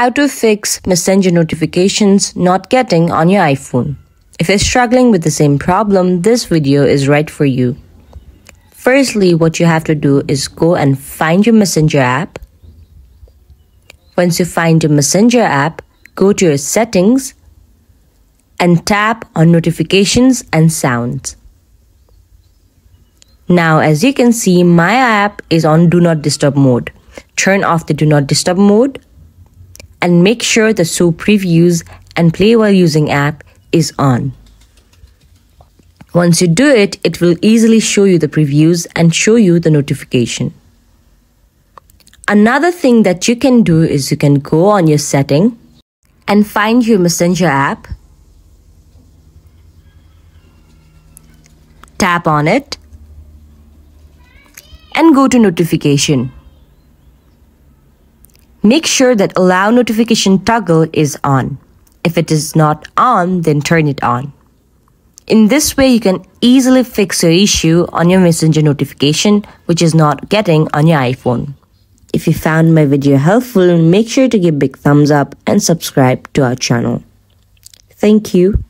How to fix Messenger notifications not getting on your iPhone. If you're struggling with the same problem, this video is right for you. Firstly, what you have to do is go and find your Messenger app. Once you find your Messenger app, go to your settings and tap on notifications and sounds. Now, as you can see, my app is on do not disturb mode. Turn off the do not disturb mode and make sure the show previews and play while using app is on. Once you do it, it will easily show you the previews and show you the notification. Another thing that you can do is you can go on your setting and find your Messenger app, tap on it, and go to notification. Make sure that allow notification toggle is on. If it is not on, then turn it on. In this way, you can easily fix your issue on your messenger notification, which is not getting on your iPhone. If you found my video helpful, make sure to give big thumbs up and subscribe to our channel. Thank you.